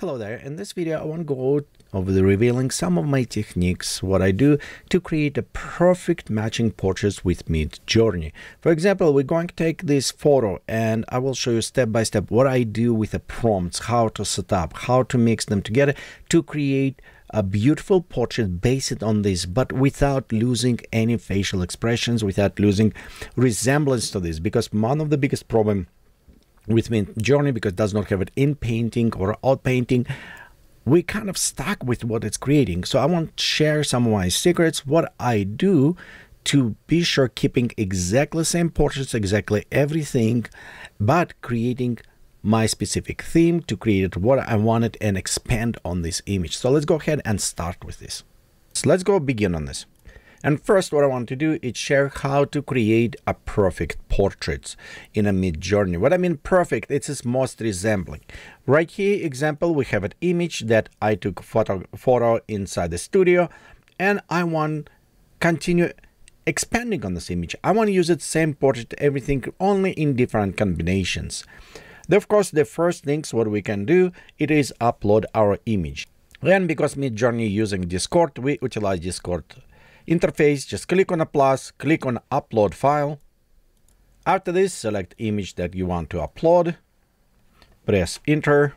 Hello there, in this video I want to go over the revealing some of my techniques, what I do to create a perfect matching portraits with Mid Journey. For example, we're going to take this photo and I will show you step by step what I do with the prompts, how to set up, how to mix them together to create a beautiful portrait based on this, but without losing any facial expressions, without losing resemblance to this, because one of the biggest problem with Midjourney because it does not have it in painting or out painting. We kind of stuck with what it's creating. So i want to share some of my secrets what i do to be sure keeping exactly the same portraits exactly everything but creating my specific theme to create what i wanted and expand on this image. So let's go ahead and start with this. So let's go begin on this and first, what I want to do is share how to create a perfect portrait in a Midjourney. What I mean perfect, it's its most resembling. Right here, example, we have an image that I took photo, photo inside the studio, and I want continue expanding on this image. I want to use it same portrait, everything only in different combinations. Then, of course, the first things what we can do, it is upload our image. Then because Midjourney using Discord, we utilize Discord interface, just click on a plus, click on upload file. After this, select image that you want to upload, press enter.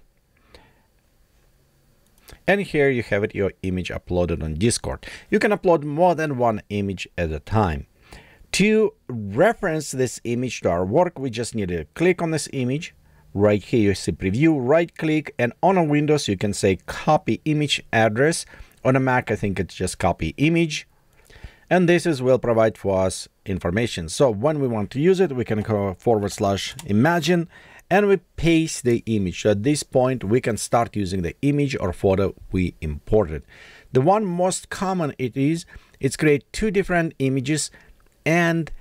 And here you have it, your image uploaded on Discord. You can upload more than one image at a time. To reference this image to our work, we just need to click on this image. Right here you see preview, right click, and on a Windows you can say copy image address. On a Mac, I think it's just copy image and this is will provide for us information. So when we want to use it, we can go forward slash imagine and we paste the image. So at this point, we can start using the image or photo we imported. The one most common it is, it's create two different images and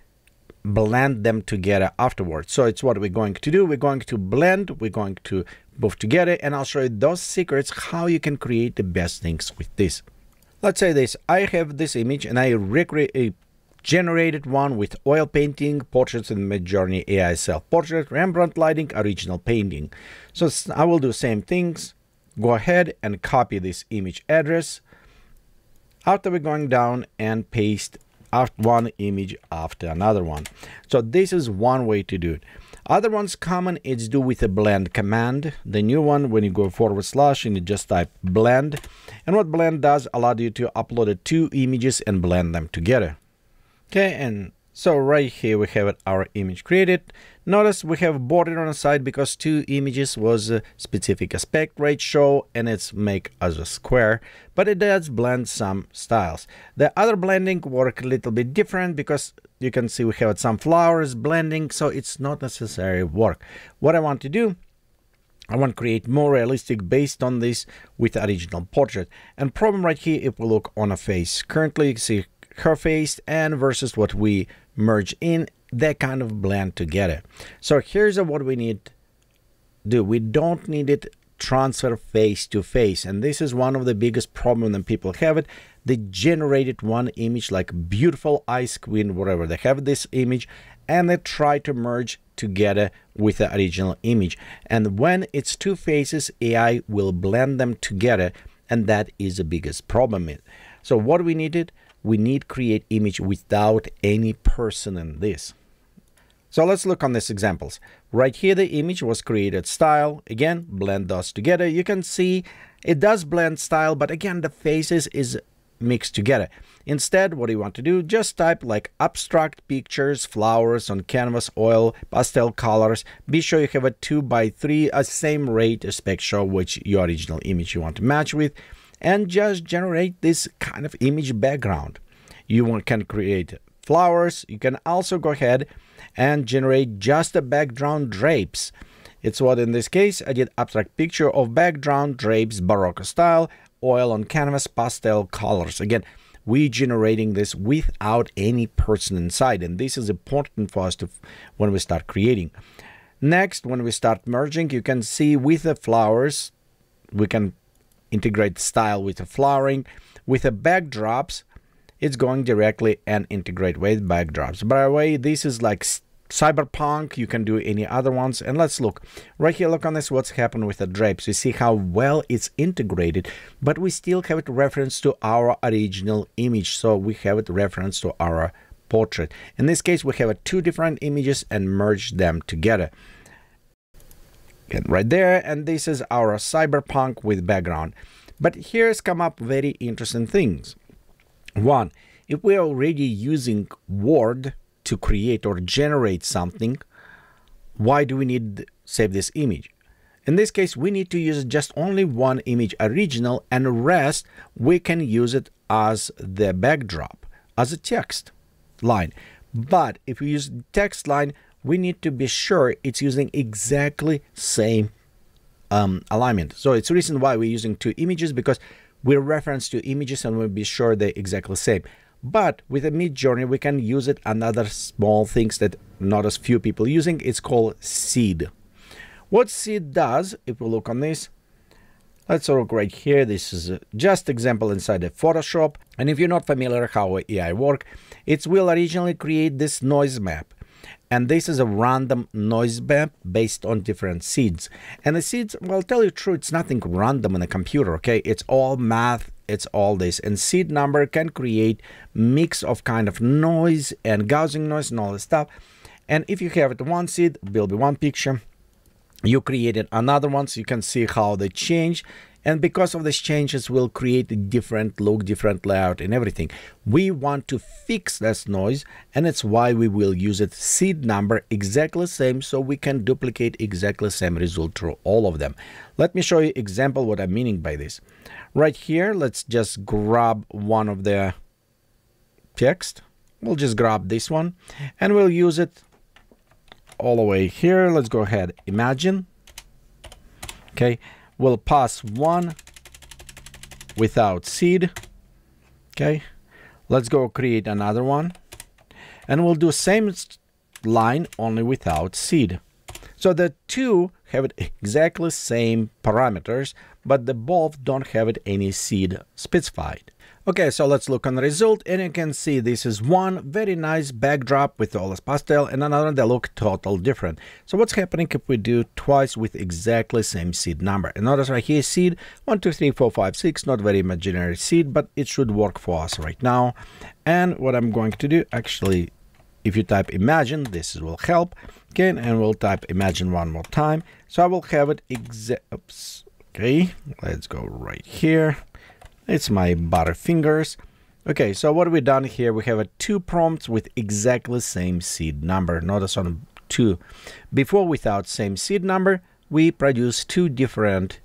blend them together afterwards. So it's what we're going to do. We're going to blend, we're going to move together, and I'll show you those secrets, how you can create the best things with this. Let's say this, I have this image and I recreate generated one with oil painting, portraits in Midjourney AI self-portrait, Rembrandt lighting, original painting. So I will do same things. Go ahead and copy this image address. After we're going down and paste one image after another one. So this is one way to do it. Other ones common it's do with a blend command. The new one, when you go forward slash and you just type blend. And what blend does, allow you to upload two images and blend them together. Okay, and so right here we have our image created. Notice we have border on the side because two images was a specific aspect ratio and it's make as a square, but it does blend some styles. The other blending work a little bit different because you can see we have some flowers blending, so it's not necessary work. What I want to do I want to create more realistic based on this with original portrait. And problem right here, if we look on a face, currently you see her face and versus what we merge in, they kind of blend together. So here's what we need do. We don't need it transfer face to face. And this is one of the biggest problem that people have it. They generated one image like beautiful ice queen, whatever. They have this image and they try to merge together with the original image. And when it's two faces, AI will blend them together. And that is the biggest problem. So what we needed, we need create image without any person in this. So let's look on these examples. Right here, the image was created style. Again, blend those together. You can see it does blend style, but again, the faces is mixed together. Instead, what you want to do, just type like abstract pictures, flowers on canvas, oil, pastel colors. Be sure you have a 2 by 3 a same rate aspect show which your original image you want to match with and just generate this kind of image background. You can create flowers. You can also go ahead and generate just the background drapes. It's what in this case I did abstract picture of background drapes Baroque style, oil on canvas, pastel colors. Again, we generating this without any person inside and this is important for us to when we start creating. Next, when we start merging, you can see with the flowers, we can integrate style with the flowering. With the backdrops, it's going directly and integrate with backdrops. By the way, this is like cyberpunk. You can do any other ones. And let's look. Right here look on this. What's happened with the drapes? You see how well it's integrated but we still have it reference to our original image. So we have it reference to our portrait. In this case we have two different images and merge them together. Again, right there. And this is our cyberpunk with background. But here's come up very interesting things one if we're already using word to create or generate something, why do we need save this image? In this case, we need to use just only one image original and rest we can use it as the backdrop, as a text line. But if we use text line, we need to be sure it's using exactly same um, alignment. So it's reason why we're using two images because we reference to images and we'll be sure they're exactly the same. But with a Midjourney, we can use it another small things that not as few people using. It's called seed. What seed does, if we look on this, let's look right here. This is just example inside the Photoshop. And if you're not familiar how AI work, it will originally create this noise map and this is a random noise map based on different seeds. And the seeds well tell you true it's nothing random in a computer okay? It's all math it's all this. And seed number can create mix of kind of noise and Gaussian noise and all this stuff. And if you have it one seed will be one picture. You created another one so you can see how they change and because of these changes we'll create a different look different layout and everything. We want to fix this noise and it's why we will use it seed number exactly the same so we can duplicate exactly the same result through all of them. Let me show you example what i'm meaning by this. Right here let's just grab one of the text. We'll just grab this one and we'll use it all the way here. Let's go ahead. Imagine. Okay we'll pass one without seed. Okay let's go create another one. And we'll do same line only without seed. So the two have exactly same parameters but the both don't have it any seed specified Okay, so let's look on the result and you can see this is one very nice backdrop with all this pastel and another that look total different. So what's happening if we do twice with exactly same seed number? And notice right here seed 1, 2, 3, 4, 5, 6, not very imaginary seed, but it should work for us right now. And what I'm going to do, actually, if you type imagine, this will help. Again, and we'll type imagine one more time. So I will have it exa oops, okay, let's go right here it's my butterfingers. Okay, so what we done here, we have a two prompts with exactly same seed number. Notice on two. Before without same seed number, we produce two different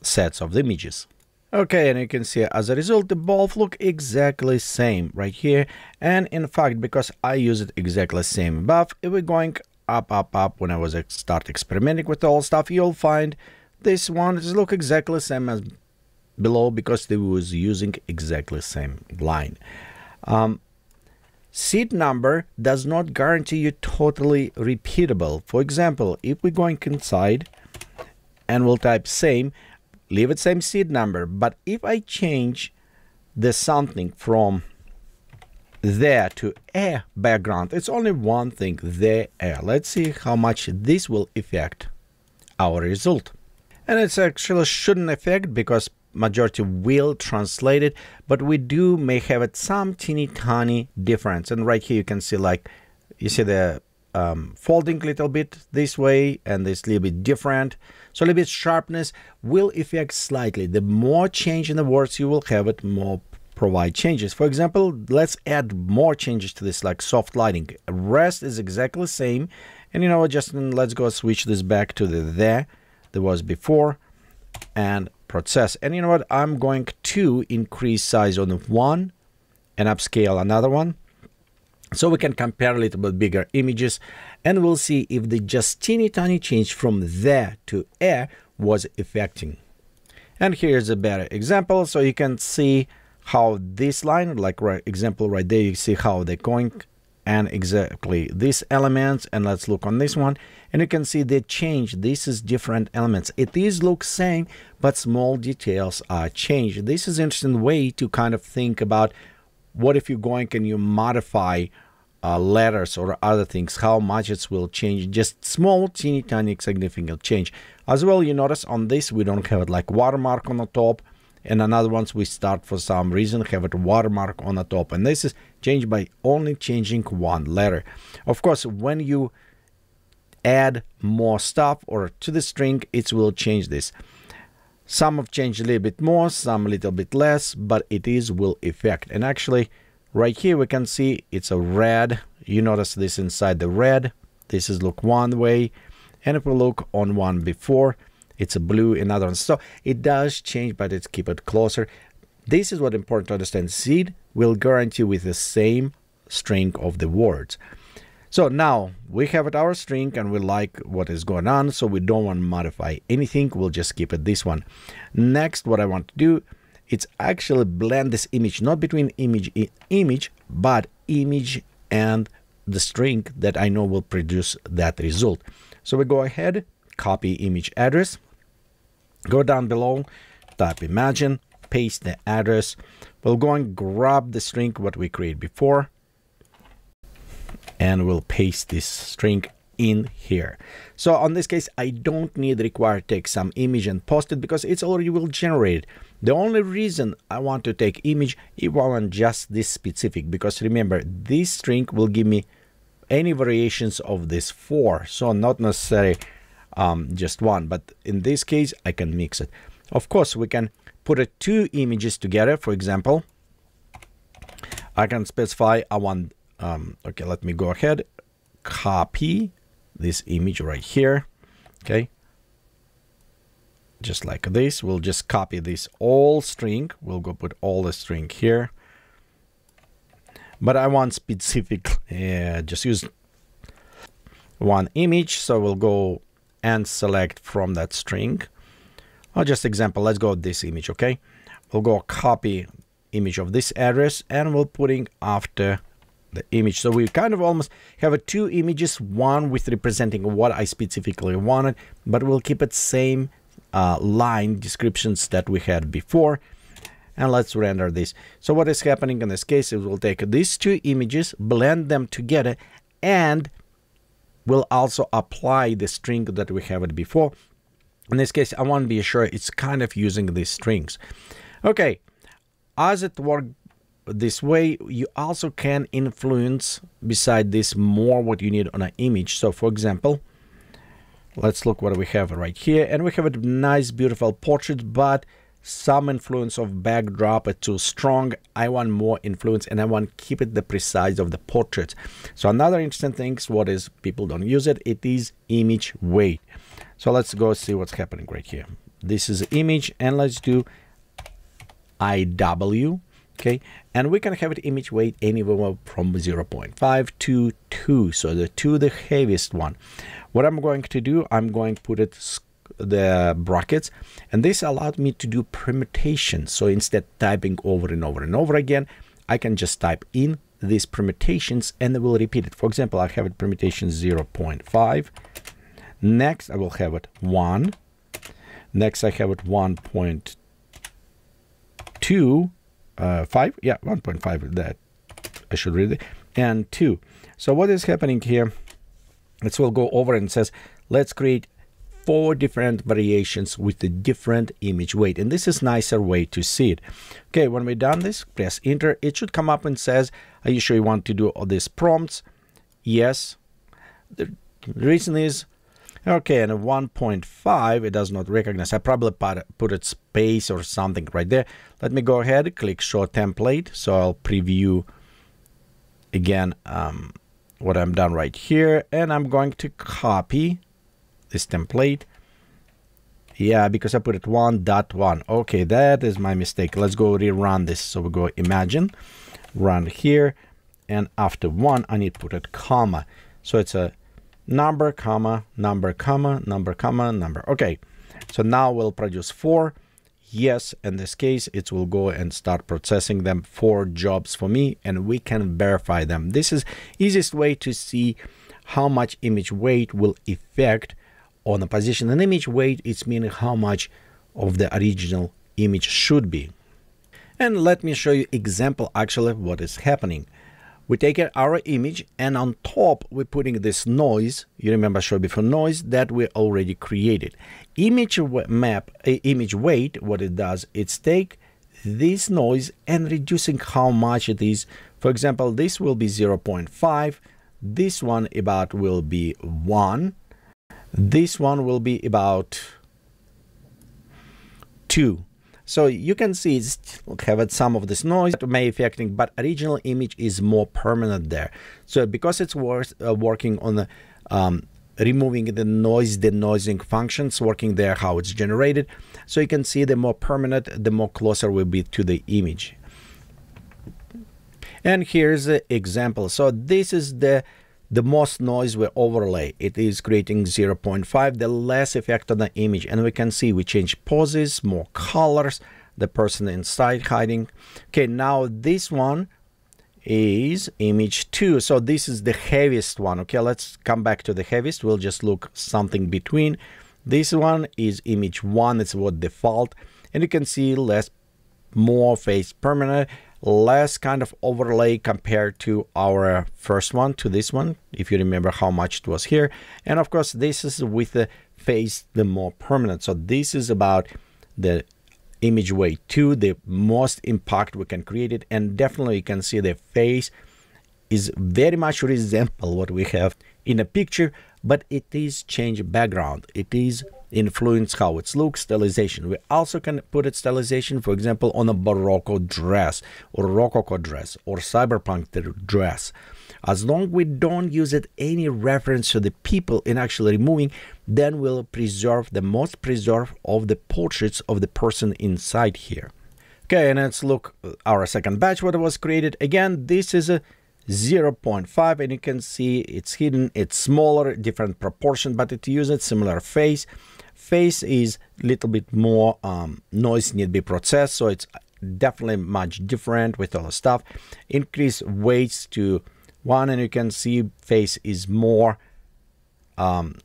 sets of the images. Okay, and you can see as a result, the both look exactly same right here. And in fact, because I use it exactly same above, if we're going up, up, up, when I was uh, start experimenting with all stuff, you'll find this one is look exactly same as below because they was using exactly same line. Um, seed number does not guarantee you totally repeatable. For example, if we're going inside and we'll type same, leave it same seed number. But if I change the something from there to a background, it's only one thing, there. Let's see how much this will affect our result. And it's actually shouldn't affect because majority will translate it, but we do may have it some teeny tiny difference. And right here you can see like, you see the um, folding a little bit this way and this little bit different. So a little bit sharpness will affect slightly. The more change in the words you will have it, more provide changes. For example, let's add more changes to this like soft lighting. Rest is exactly the same. And you know what, just let's go switch this back to the there that was before and process. And you know what? I'm going to increase size on one and upscale another one. So we can compare a little bit bigger images and we'll see if the just teeny tiny change from there to air was affecting. And here's a better example. So you can see how this line, like right example right there, you see how they're going and exactly these elements and let's look on this one and you can see the change. This is different elements. It is look same but small details are changed. This is interesting way to kind of think about what if you're going and you modify uh, letters or other things, how much it will change, just small, teeny tiny significant change. As well, you notice on this, we don't have it like watermark on the top, and another ones we start for some reason have a watermark on the top, and this is changed by only changing one letter. Of course, when you add more stuff or to the string, it will change this. Some have changed a little bit more, some a little bit less, but it is will effect. And actually, right here we can see it's a red. You notice this inside the red. This is look one way. And if we look on one before, it's a blue in other ones. So it does change, but it's keep it closer. This is what important to understand. Seed will guarantee with the same string of the words. So now we have it our string and we like what is going on. So we don't want to modify anything. We'll just keep it this one. Next, what I want to do, it's actually blend this image, not between image image, but image and the string that I know will produce that result. So we go ahead, copy image address, go down below, type imagine, paste the address. We'll go and grab the string what we created before and we'll paste this string in here. So on this case, I don't need require take some image and post it because it's already will generate. The only reason I want to take image if I want just this specific because remember this string will give me any variations of this four. So not necessarily um, just one, but in this case, I can mix it. Of course, we can put a two images together. For example, I can specify I want um, okay let me go ahead copy this image right here okay? Just like this. We'll just copy this all string. We'll go put all the string here. But I want specific uh, just use one image. So we'll go and select from that string or just example let's go this image okay we'll go copy image of this address and we'll putting after the image. So we kind of almost have a two images, one with representing what I specifically wanted, but we'll keep it same uh, line descriptions that we had before. And let's render this. So what is happening in this case is we'll take these two images, blend them together, and we'll also apply the string that we have it before. In this case, I want to be sure it's kind of using these strings. Okay, as it worked this way you also can influence beside this more what you need on an image so for example let's look what we have right here and we have a nice beautiful portrait but some influence of backdrop too strong i want more influence and i want to keep it the precise of the portrait. So another interesting thing is what is people don't use it it is image weight so let's go see what's happening right here. This is image and let's do iw okay? And we can have it image weight anywhere from 0.5 to 2 so the 2 the heaviest one. What i'm going to do i'm going to put it the brackets and this allowed me to do permutations so instead typing over and over and over again i can just type in these permutations and it will repeat it. For example i have it permutation 0.5 next i will have it 1 next i have it 1.2 uh, 5 yeah 1.5 that I should read it. And 2 so what is happening here? Let's we'll go over and says let's create four different variations with the different image weight and this is nicer way to see it okay when we done this press enter it should come up and says are you sure you want to do all these prompts yes the reason is Okay, and 1.5, it does not recognize. I probably put, put a space or something right there. Let me go ahead, click Show Template. So I'll preview again um, what I'm done right here. And I'm going to copy this template. Yeah, because I put it 1.1. Okay, that is my mistake. Let's go rerun this. So we go Imagine, run here. And after 1, I need to put a comma. So it's a number, comma, number, comma, number, comma, number. Okay, so now we'll produce four. Yes, in this case, it will go and start processing them four jobs for me and we can verify them. This is easiest way to see how much image weight will affect on a position. An image weight it's meaning how much of the original image should be. And let me show you example actually what is happening. we take our image and on top we're putting this noise you remember I showed before noise that we already created image map eh, image weight what it does it's take this noise and reducing how much it is for example this will be 0.5 this one about will be 1 this one will be about 2 so you can see it's have some of this noise that may affecting, but original image is more permanent there. So because it's worth, uh, working on um, removing the noise denoising functions, working there how it's generated. So you can see the more permanent, the more closer will be to the image. And here's the example. So this is the the most noise we overlay. It is creating 0.5, the less effect on the image. And we can see we change poses, more colors, the person inside hiding. Okay, now this one is image 2. So this is the heaviest one. Okay, let's come back to the heaviest. We'll just look something between. This one is image 1. It's what default. And you can see less, more face permanent less kind of overlay compared to our first one to this one if you remember how much it was here. And of course this is with the face the more permanent. So this is about the image weight 2 the most impact we can create it. And definitely you can see the face is very much resemble what we have in a picture but it is change background. It is influence how it looks, stylization. We also can put it stylization, for example, on a Baroque dress or Rococo dress or cyberpunk dress. As long we don't use it any reference to the people in actually removing, then we'll preserve the most preserve of the portraits of the person inside here. Okay, and let's look uh, our second batch what was created. Again, this is a 0.5 and you can see it's hidden it's smaller different proportion but it uses similar face face is a little bit more um, noise need to be processed so it's definitely much different with all the stuff increase weights to one and you can see face is more um,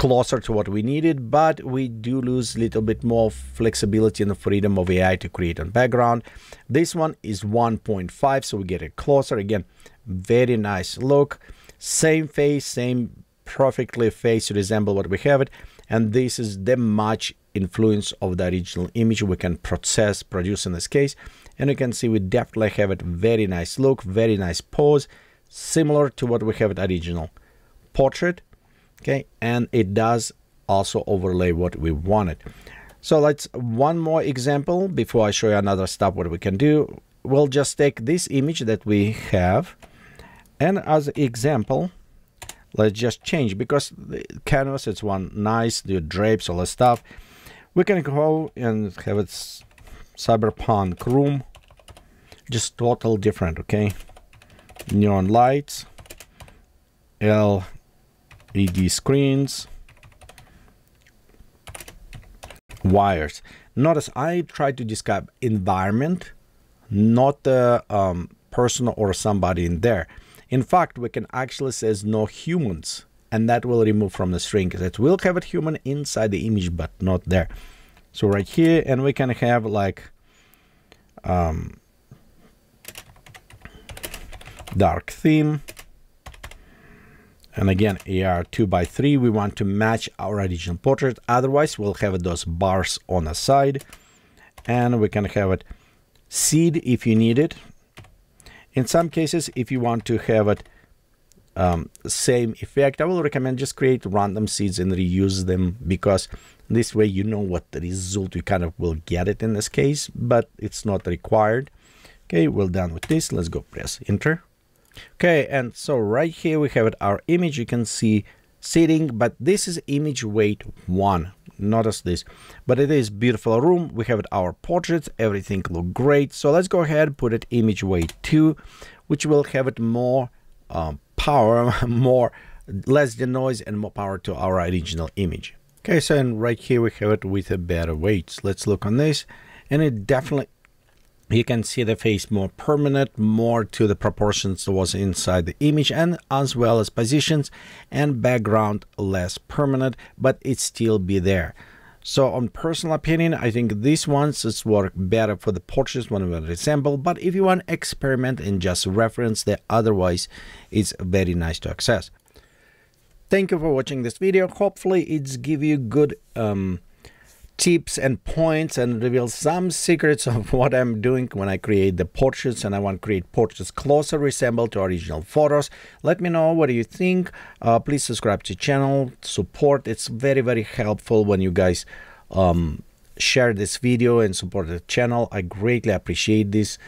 closer to what we needed, but we do lose a little bit more flexibility and the freedom of AI to create a background. This one is 1.5, so we get it closer. Again, very nice look. Same face, same perfectly face to resemble what we have it. And this is the much influence of the original image we can process, produce in this case. And you can see we definitely have it very nice look, very nice pose, similar to what we have at original portrait okay? And it does also overlay what we wanted. So let's one more example before I show you another step what we can do. We'll just take this image that we have. And as example let's just change because the canvas it's one nice the drapes all the stuff we can go and have it cyberpunk room just total different okay neon lights LED screens, wires. Notice I tried to describe environment, not the um, person or somebody in there. In fact, we can actually says no humans, and that will remove from the string. It will have a human inside the image, but not there. So right here, and we can have like um, dark theme and again, AR 2 by 3 we want to match our original portrait. Otherwise, we'll have those bars on the side. And we can have it seed if you need it. In some cases, if you want to have it um, same effect, I will recommend just create random seeds and reuse them because this way you know what the result you kind of will get it in this case, but it's not required. Okay, well done with this. Let's go press enter. Okay, and so right here we have our image. You can see sitting, but this is image weight one. Notice this, but it is beautiful room. We have our portraits. Everything look great. So let's go ahead put it image weight two, which will have it more um, power, more less the noise and more power to our original image. Okay, so and right here we have it with a better weights. Let's look on this, and it definitely you can see the face more permanent, more to the proportions that was inside the image and as well as positions and background less permanent, but it still be there. So on personal opinion, I think these ones is work better for the portraits when we resemble. But if you want experiment and just reference the otherwise, it's very nice to access. Thank you for watching this video. Hopefully it's give you good um, tips and points and reveal some secrets of what I'm doing when I create the portraits and I want to create portraits closer resemble to original photos. Let me know what you think. Uh, please subscribe to channel, support. It's very, very helpful when you guys um, share this video and support the channel. I greatly appreciate this.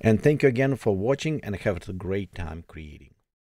And thank you again for watching and have a great time creating.